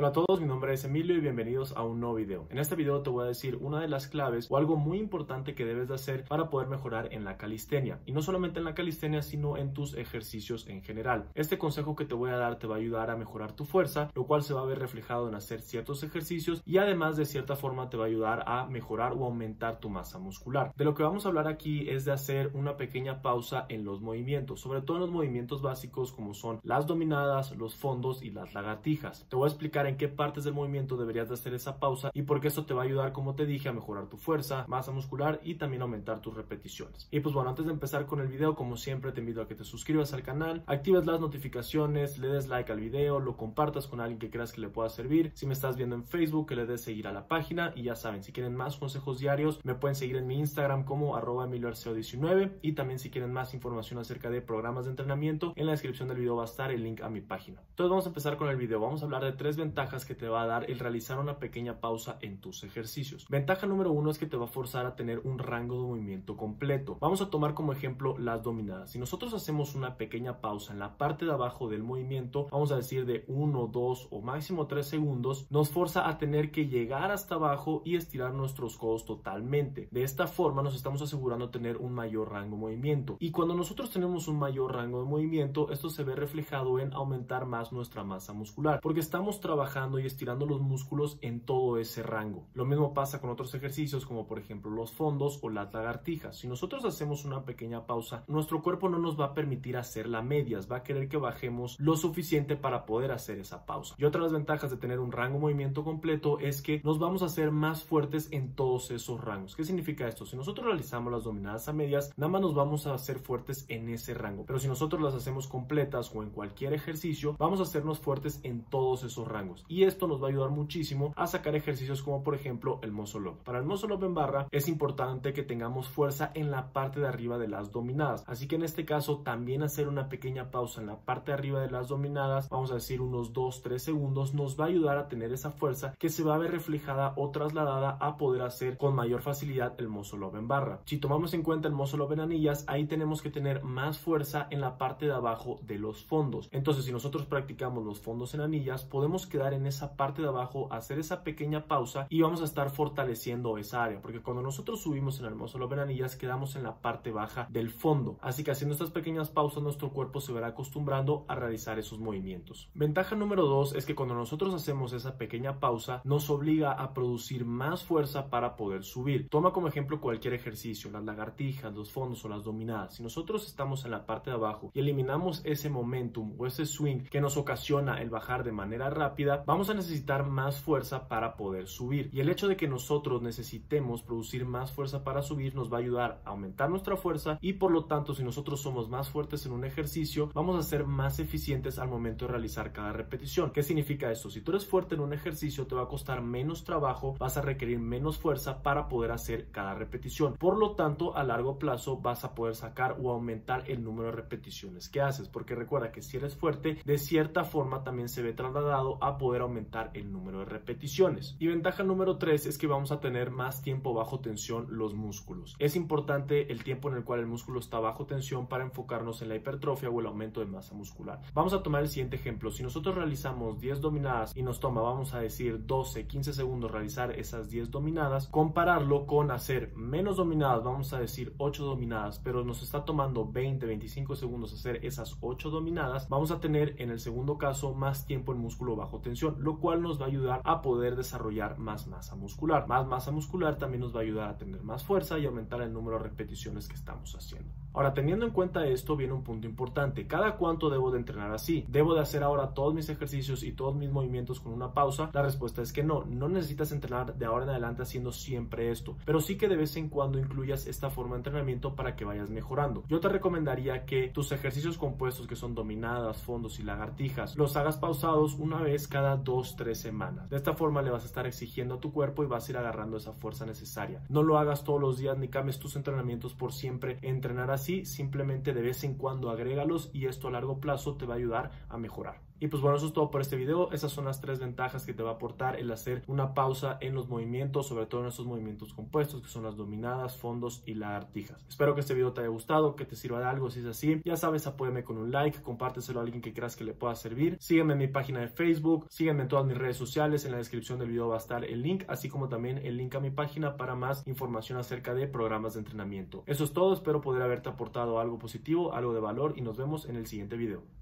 Hola a todos, mi nombre es Emilio y bienvenidos a un nuevo video. En este video te voy a decir una de las claves o algo muy importante que debes de hacer para poder mejorar en la calistenia. Y no solamente en la calistenia, sino en tus ejercicios en general. Este consejo que te voy a dar te va a ayudar a mejorar tu fuerza, lo cual se va a ver reflejado en hacer ciertos ejercicios y además de cierta forma te va a ayudar a mejorar o aumentar tu masa muscular. De lo que vamos a hablar aquí es de hacer una pequeña pausa en los movimientos, sobre todo en los movimientos básicos como son las dominadas, los fondos y las lagartijas. Te voy a explicar en qué partes del movimiento deberías de hacer esa pausa y porque eso te va a ayudar, como te dije, a mejorar tu fuerza, masa muscular y también aumentar tus repeticiones. Y pues bueno, antes de empezar con el video, como siempre, te invito a que te suscribas al canal, actives las notificaciones, le des like al video, lo compartas con alguien que creas que le pueda servir. Si me estás viendo en Facebook, que le des seguir a la página y ya saben, si quieren más consejos diarios, me pueden seguir en mi Instagram como arroba 19 y también si quieren más información acerca de programas de entrenamiento, en la descripción del video va a estar el link a mi página. Entonces vamos a empezar con el video. Vamos a hablar de tres ventajas que te va a dar el realizar una pequeña pausa en tus ejercicios. Ventaja número uno es que te va a forzar a tener un rango de movimiento completo. Vamos a tomar como ejemplo las dominadas. Si nosotros hacemos una pequeña pausa en la parte de abajo del movimiento, vamos a decir de 1, 2 o máximo 3 segundos, nos forza a tener que llegar hasta abajo y estirar nuestros codos totalmente. De esta forma nos estamos asegurando tener un mayor rango de movimiento. Y cuando nosotros tenemos un mayor rango de movimiento, esto se ve reflejado en aumentar más nuestra masa muscular, porque estamos trabajando y estirando los músculos en todo ese rango. Lo mismo pasa con otros ejercicios como por ejemplo los fondos o las lagartijas. Si nosotros hacemos una pequeña pausa, nuestro cuerpo no nos va a permitir hacer la medias, va a querer que bajemos lo suficiente para poder hacer esa pausa. Y otra de las ventajas de tener un rango de movimiento completo es que nos vamos a hacer más fuertes en todos esos rangos. ¿Qué significa esto? Si nosotros realizamos las dominadas a medias, nada más nos vamos a hacer fuertes en ese rango. Pero si nosotros las hacemos completas o en cualquier ejercicio, vamos a hacernos fuertes en todos esos rangos. Y esto nos va a ayudar muchísimo a sacar ejercicios como por ejemplo el muscle up. Para el muscle up en barra es importante que tengamos fuerza en la parte de arriba de las dominadas. Así que en este caso también hacer una pequeña pausa en la parte de arriba de las dominadas, vamos a decir unos 2-3 segundos, nos va a ayudar a tener esa fuerza que se va a ver reflejada o trasladada a poder hacer con mayor facilidad el muscle up en barra. Si tomamos en cuenta el muscle up en anillas, ahí tenemos que tener más fuerza en la parte de abajo de los fondos. Entonces si nosotros practicamos los fondos en anillas, podemos quedar en esa parte de abajo, hacer esa pequeña pausa y vamos a estar fortaleciendo esa área, porque cuando nosotros subimos en el muscle up en anillas, quedamos en la parte baja del fondo. Así que haciendo estas pequeñas pausas, nuestro cuerpo se verá acostumbrando a realizar esos movimientos. Ventaja número dos es que cuando nosotros hacemos esa pequeña pausa, nos obliga a producir más fuerza para poder subir. Toma como ejemplo cualquier ejercicio, las lagartijas, los fondos o las dominadas. Si nosotros estamos en la parte de abajo y eliminamos ese momentum o ese swing que nos ocasiona el bajar de manera rápida, vamos a necesitar más fuerza para poder subir. Y el hecho de que nosotros necesitemos producir más fuerza para subir nos va a ayudar a aumentar nuestra fuerza y por lo tanto si nosotros somos más fuertes en un ejercicio, vamos a ser más eficientes al momento de realizar cada repetición. ¿Qué significa esto? Si tú eres fuerte en un ejercicio, te va a costar menos trabajo, vas a requerir menos fuerza para poder hacer cada repetición. Por lo tanto, a largo plazo vas a poder sacar o aumentar el número de repeticiones que haces, porque recuerda que si eres fuerte, de cierta forma también se ve trasladado a poder aumentar el número de repeticiones. Y ventaja número 3 es que vamos a tener más tiempo bajo tensión los músculos. Es importante el tiempo en el cual el músculo está bajo tensión para enfocarnos en la hipertrofia o el aumento de masa muscular. Vamos a tomar el siguiente ejemplo. Si nosotros realizamos 10 dominadas y nos toma, vamos a decir, 12, 15 segundos realizar esas 10 dominadas, compararlo con hacer menos dominadas, vamos a decir 8 dominadas, pero nos está tomando 20, 25 segundos hacer esas 8 dominadas, vamos a tener en el segundo caso más tiempo en músculo bajo tensión, lo cual nos va a ayudar a poder desarrollar más masa muscular. Más masa muscular también nos va a ayudar a tener más fuerza y aumentar el número de repeticiones que estamos haciendo. Ahora, teniendo en cuenta esto, viene un punto importante. ¿Cada cuánto debo de entrenar así? ¿Debo de hacer ahora todos mis ejercicios y todos mis movimientos con una pausa? La respuesta es que no. No necesitas entrenar de ahora en adelante haciendo siempre esto, pero sí que de vez en cuando incluyas esta forma de entrenamiento para que vayas mejorando. Yo te recomendaría que tus ejercicios compuestos que son dominadas, fondos y lagartijas los hagas pausados una vez cada 2-3 semanas. De esta forma le vas a estar exigiendo a tu cuerpo y vas a ir agarrando esa fuerza necesaria. No lo hagas todos los días ni cambies tus entrenamientos por siempre entrenar así, simplemente de vez en cuando agrégalos y esto a largo plazo te va a ayudar a mejorar. Y pues bueno, eso es todo por este video. Esas son las tres ventajas que te va a aportar el hacer una pausa en los movimientos, sobre todo en esos movimientos compuestos que son las dominadas, fondos y lagartijas. Espero que este video te haya gustado, que te sirva de algo. Si es así, ya sabes, apóyame con un like, compárteselo a alguien que creas que le pueda servir. Sígueme en mi página de Facebook, sígueme en todas mis redes sociales. En la descripción del video va a estar el link, así como también el link a mi página para más información acerca de programas de entrenamiento. Eso es todo, espero poder haberte aportado algo positivo, algo de valor y nos vemos en el siguiente video.